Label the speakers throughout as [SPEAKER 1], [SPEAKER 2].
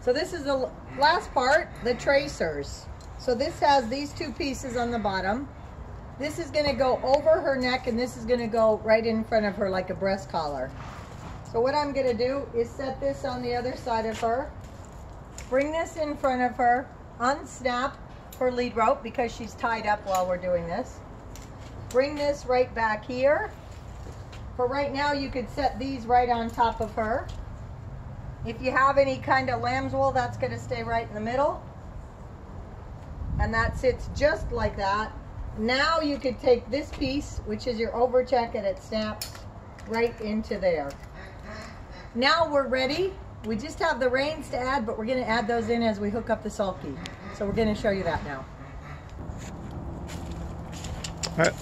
[SPEAKER 1] So this is the last part, the tracers. So this has these two pieces on the bottom. This is gonna go over her neck and this is gonna go right in front of her like a breast collar. So what I'm gonna do is set this on the other side of her, bring this in front of her, unsnap her lead rope because she's tied up while we're doing this. Bring this right back here. For right now, you could set these right on top of her. If you have any kind of lamb's wool, that's gonna stay right in the middle. And that sits just like that. Now you could take this piece, which is your overcheck, and it snaps right into there. Now we're ready. We just have the reins to add, but we're gonna add those in as we hook up the sulky. So we're gonna show you that now.
[SPEAKER 2] All right.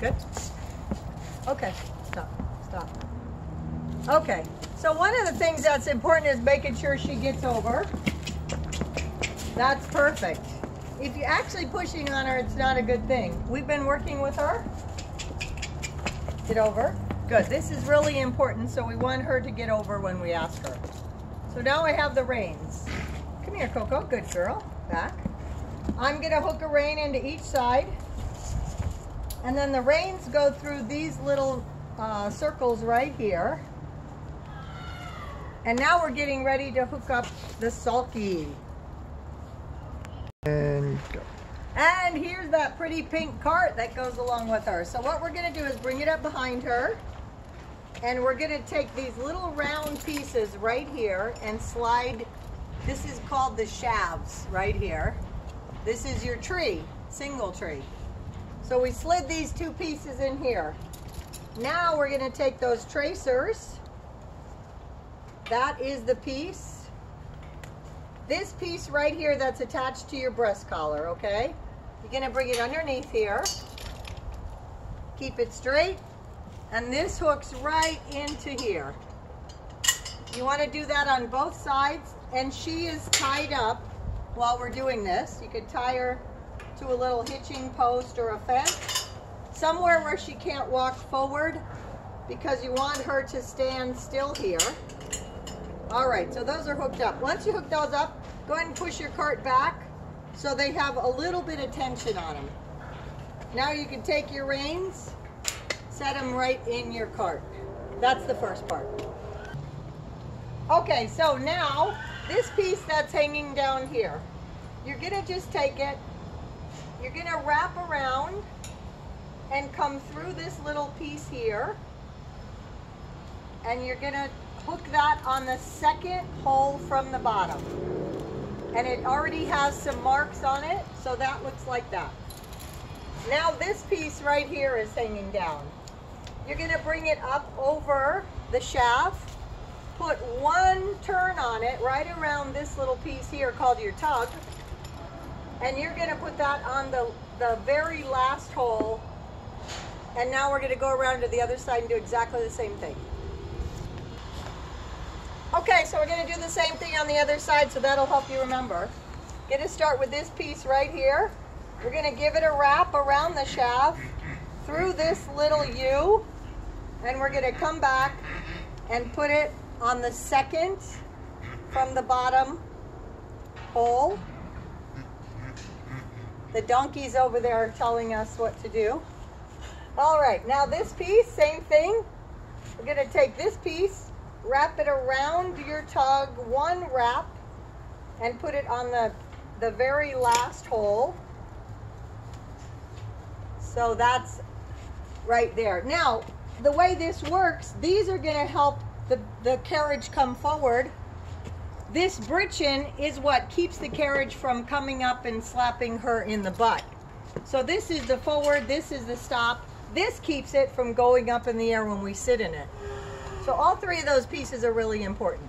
[SPEAKER 1] Good? Okay, stop, stop. Okay, so one of the things that's important is making sure she gets over. That's perfect. If you're actually pushing on her, it's not a good thing. We've been working with her. Get over. Good, this is really important, so we want her to get over when we ask her. So now I have the reins. Come here, Coco, good girl, back. I'm gonna hook a rein into each side. And then the reins go through these little uh, circles right here. And now we're getting ready to hook up the sulky.
[SPEAKER 2] And go.
[SPEAKER 1] And here's that pretty pink cart that goes along with her. So what we're gonna do is bring it up behind her. And we're gonna take these little round pieces right here and slide, this is called the shafts right here. This is your tree, single tree. So we slid these two pieces in here. Now we're gonna take those tracers. That is the piece. This piece right here that's attached to your breast collar, okay? You're gonna bring it underneath here. Keep it straight. And this hooks right into here. You wanna do that on both sides. And she is tied up while we're doing this. You could tie her to a little hitching post or a fence. Somewhere where she can't walk forward because you want her to stand still here. All right, so those are hooked up. Once you hook those up, go ahead and push your cart back so they have a little bit of tension on them. Now you can take your reins, set them right in your cart. That's the first part. Okay, so now this piece that's hanging down here, you're gonna just take it, you're gonna wrap around and come through this little piece here, and you're gonna hook that on the second hole from the bottom. And it already has some marks on it, so that looks like that. Now this piece right here is hanging down. You're gonna bring it up over the shaft, put one turn on it right around this little piece here called your tug, and you're gonna put that on the, the very last hole, and now we're gonna go around to the other side and do exactly the same thing. Okay, so we're gonna do the same thing on the other side, so that'll help you remember. Gonna start with this piece right here. We're gonna give it a wrap around the shaft through this little U, and we're gonna come back and put it on the second from the bottom hole. The donkey's over there are telling us what to do. All right, now this piece, same thing. We're gonna take this piece, wrap it around your tug, one wrap, and put it on the, the very last hole. So that's right there. Now, the way this works, these are gonna help the, the carriage come forward. This breeching is what keeps the carriage from coming up and slapping her in the butt. So this is the forward, this is the stop. This keeps it from going up in the air when we sit in it. So all three of those pieces are really important.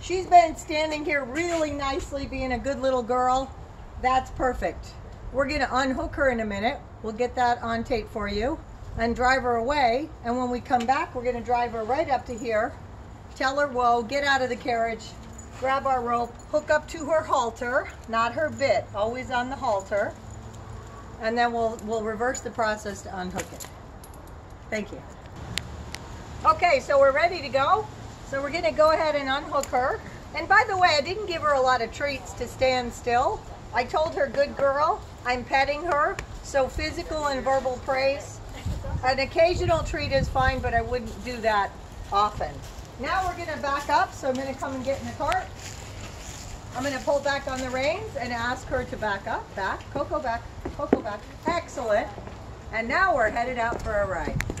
[SPEAKER 1] She's been standing here really nicely, being a good little girl. That's perfect. We're gonna unhook her in a minute. We'll get that on tape for you and drive her away. And when we come back, we're gonna drive her right up to here. Tell her, whoa, get out of the carriage, grab our rope, hook up to her halter, not her bit, always on the halter. And then we'll, we'll reverse the process to unhook it. Thank you. Okay, so we're ready to go. So we're gonna go ahead and unhook her. And by the way, I didn't give her a lot of treats to stand still. I told her, good girl, I'm petting her. So physical and verbal praise. An occasional treat is fine, but I wouldn't do that often. Now we're gonna back up, so I'm gonna come and get in the cart. I'm gonna pull back on the reins and ask her to back up, back, Coco back, Coco back. Excellent. And now we're headed out for a ride.